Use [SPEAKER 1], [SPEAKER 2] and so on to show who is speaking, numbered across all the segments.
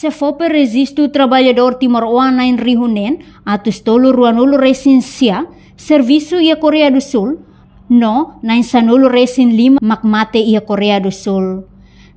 [SPEAKER 1] Se fope resisto trabalhador Timor-Oana em Rihunen, atos tolo ruanolo recensia, serviço ia Coreia do Sul, no, na insanolo recin lima macmate ia Coreia do Sul.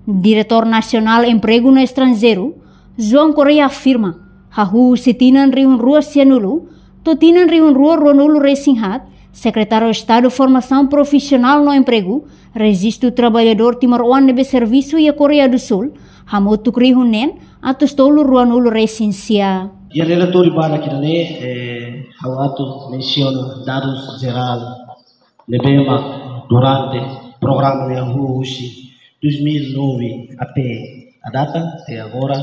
[SPEAKER 1] Diretor Nacional Emprego no Estrangeiro, João Correia afirma, hahu sitinan riun rua sianulu, totinan riun rua ruanolo recinhat, Secretário de Estado Formação Profissional no Emprego, Registro Trabalhador Timor-Oan de Serviço e a Coreia do Sul, Hamotu Krihunen, atostolo ruanulu recensia.
[SPEAKER 2] E a relator para aqui né, ao ato menciona dados geral, lebema durante programa de Ahushi 2009 até a data, até agora,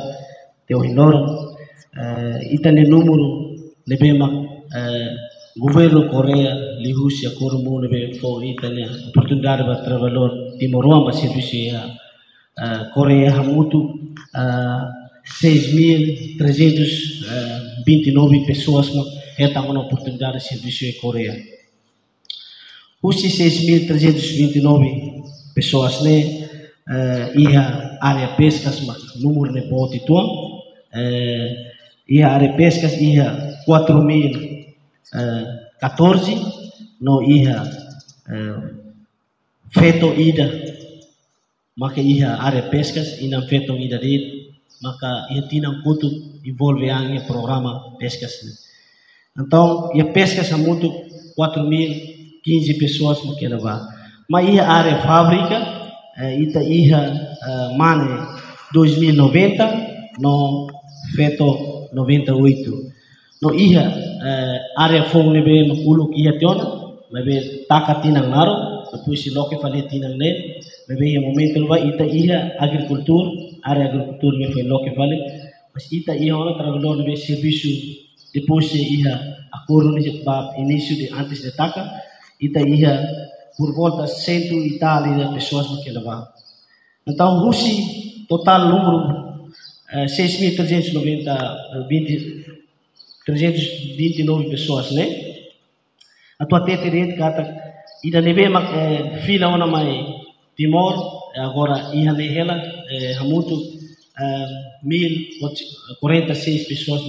[SPEAKER 2] até o enorme, uh, e também número lebema uh, governo Coreia li Rússia corumune be fo Italia oportunidade para trabalhar Timor mas serviço a Coreia hamutu uh, 6.329 pessoas que estão na oportunidade de serviço em Coreia. Rússia 6.329 pessoas né uh, e a área pescas mas número de bote tuan uh, e a área pescas e a 4.000 14 no iha feto ida maka iha are pescas ina feto ida dit maka ia tinang kutu envolve ang programa pescas então ia pescas muito 4.015 pessoas que levar mas ia área fábrica ita iha mane 2090 no feto 98 no iha uh, area fong nebe uluk iha tiona mebe taka tinang naro depois si loke fale tinang ne mebe ia momento ba ita iha agricultura area agricultura me foi loke fale mas ita iha ona trabalhou nebe serviço depois se iha. Acordo ba início de antes de taka. Ita iha por volta cento e tal de pessoas que levar então Rússia total número uh, 6.390 20 329 pessoas, né? A tua tete rede mak eh, fila ona mai Timor agora ia nehela eh, hamutu eh, 1046 pessoas.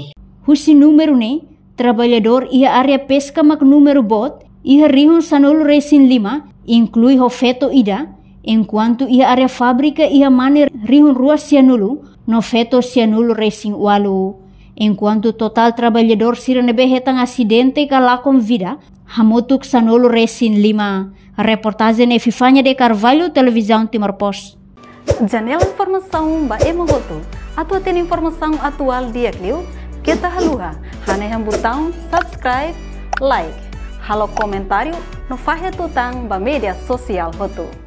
[SPEAKER 1] Husi número né? Trabalhador ia área pesca mak número bot ia rihun sanul resin lima inclui hofeto ida enquanto ia área fábrica ia mane rihun rua sianulu no feto sianulu resin walu enquanto total trabalhador siranebe hetang acidente kala com vida, hamutuk sanolo resin lima. Reportagem Fifanya de Carvalho, Televisão Timor Post.
[SPEAKER 3] Janela informação ba emogoto. Atua tem informação atual dia kliu. Kita haluha. Hane botão subscribe, like. Halo comentário no fahe tutang ba media sosial hotu.